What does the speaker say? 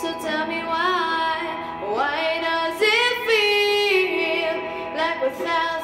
So tell me why, why does it feel like without